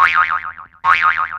おいおいおいおいおいおいおい。